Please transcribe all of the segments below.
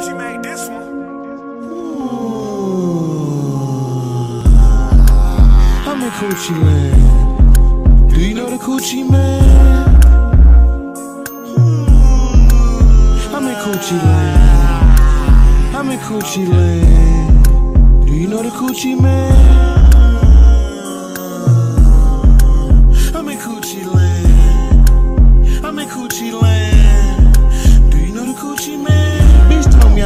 Gucci made this one. I'm in Coochie Land. Do you know the Coochie hmm. Man? I'm in Coochie Land. I'm in Coochie Land. Do you know the Coochie Man?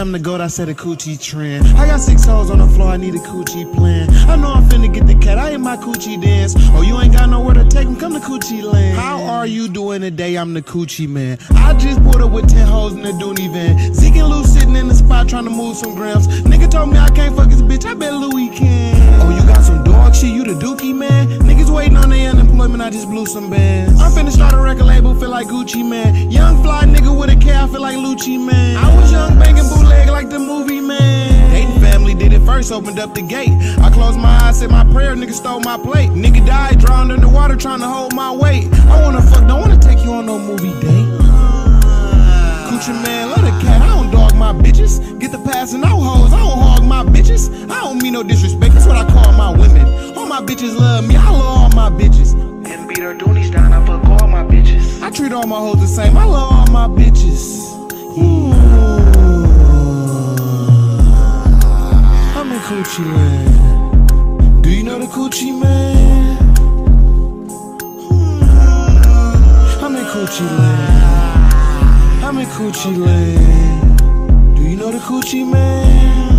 I'm the goat, I said a coochie trend. I got six hoes on the floor, I need a coochie plan. I know I'm finna get the cat, I ain't my coochie dance. Oh, you ain't got nowhere to take him, come to Coochie Land. How are you doing today? I'm the coochie man. I just pulled up with 10 hoes in the Dooney van. Zeke and Lou sitting in the spot trying to move some grams. Nigga told me I can't fuck his bitch, I bet Louis can. Oh, you got some dog shit, you the dookie man. Niggas waiting on their unemployment, I just blew some bands. I'm finna start a record label, feel like Gucci Mane. Young fly nigga with a K, I feel first, opened up the gate. I closed my eyes, said my prayer, nigga stole my plate. Nigga died, drowned in the water, trying to hold my weight. I wanna fuck, don't wanna take you on no movie date. Coochie man, love the cat, I don't dog my bitches. Get the passing out hoes, I don't hog my bitches. I don't mean no disrespect, that's what I call my women. All my bitches love me, I love all my bitches. And beat her doonies down, I fuck all my bitches. I treat all my hoes the same, I love all my bitches. In Land. Do you know the Coochie Man? I'm in Coochie Land. I'm in Coochie Land. Do you know the Coochie Man?